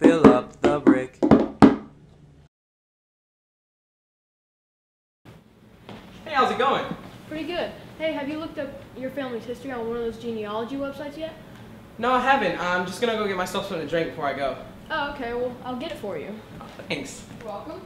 Phillup the brick. Hey, how's it going? Pretty good. Hey, have you looked up your family's history on one of those genealogy websites yet? No, I haven't. I'm just gonna go get myself something to drink before I go. Oh, okay. Well, I'll get it for you. Oh, thanks. You're welcome.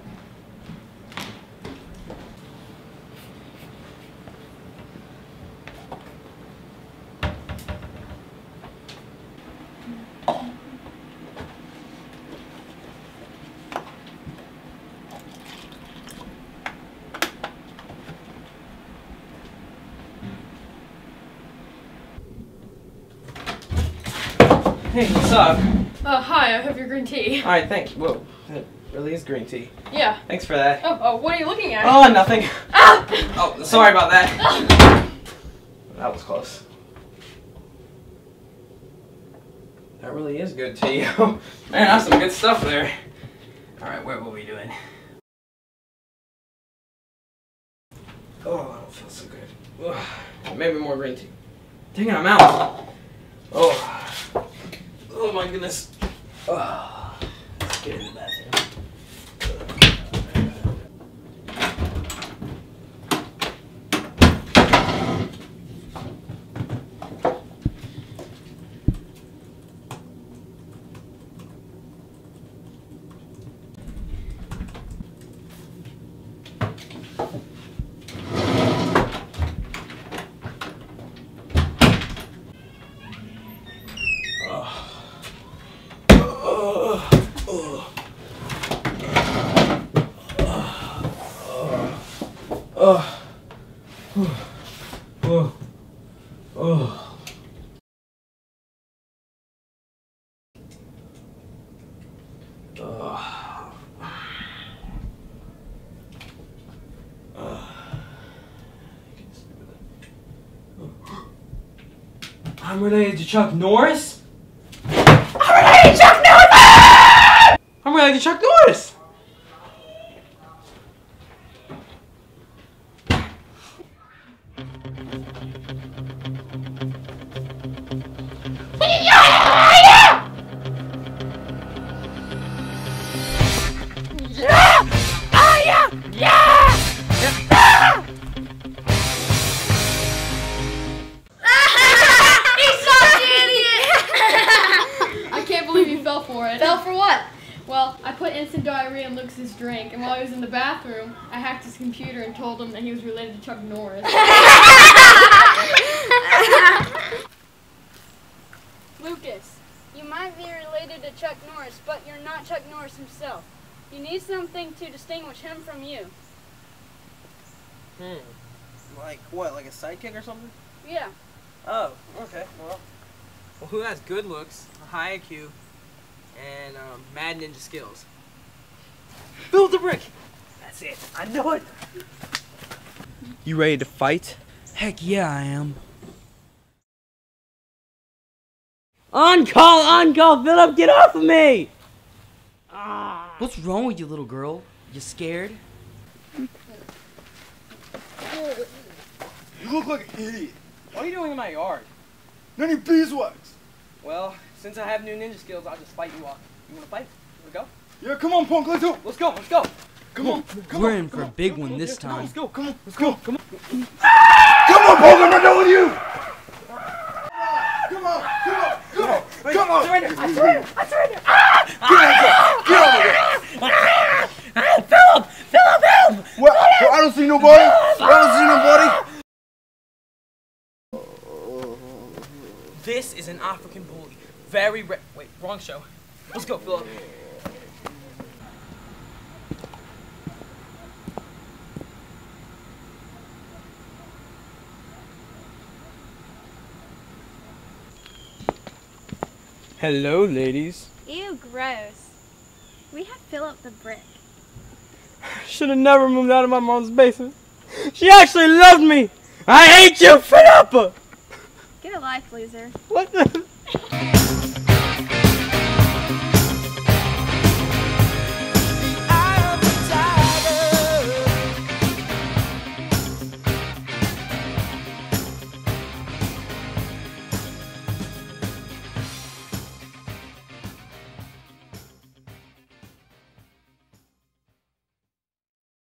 Hey, what's up? Uh, hi. I have your green tea. All right, thanks. Whoa, that really is green tea. Yeah. Thanks for that. Oh, oh what are you looking at? Oh, nothing. Ah! Oh, sorry about that. That was close. That really is good tea. Man, that's some good stuff there. All right, what were we doing? Oh, I don't feel so good. Ugh. Maybe more green tea. Dang it, I'm out. Oh. Oh my goodness. Let's get in the bathroom. Oh. Oh. Oh. Oh. I'm related to Chuck Norris? I'm related to Chuck Norris! I'm related to Chuck Norris! Fell for it. Fell for what? Well, I put instant diarrhea in Lucas's drink, and while he was in the bathroom, I hacked his computer and told him that he was related to Chuck Norris. Lucas, you might be related to Chuck Norris, but you're not Chuck Norris himself. You need something to distinguish him from you. Hmm. Like what? Like a sidekick or something? Yeah. Oh, okay. Well, well, who has good looks, a high IQ, and um, mad ninja skills? Build the brick. That's it. I know it. You ready to fight? Heck yeah, I am. On call, on call, Philip, get off of me! Ah. What's wrong with you, little girl? You scared? You look like an idiot. What are you doing in my yard? None of your beeswax. Well, since I have new ninja skills, I'll just fight you off. You wanna fight? You wanna go? Yeah, come on, punk, let's go. Let's go. Let's go. Come on, come We're on. in for a big one this time. let's go, come on, let's go, come on. Come on, punk, I'm not done with you. Come on, come on, come on, come on. Surrender. I surrender. I surrender. Get on there, get ah! Ah! Ah! Philip! Philip, help! What? I don't see nobody. I don't see nobody. This is an African bully. Very re- wait, wrong show. Let's go, Philip. Hello, ladies. Ew, gross. We have Philip the Brick. Should have never moved out of my mom's basement. She actually loved me. I hate you, Philip. Get a life, loser. What the?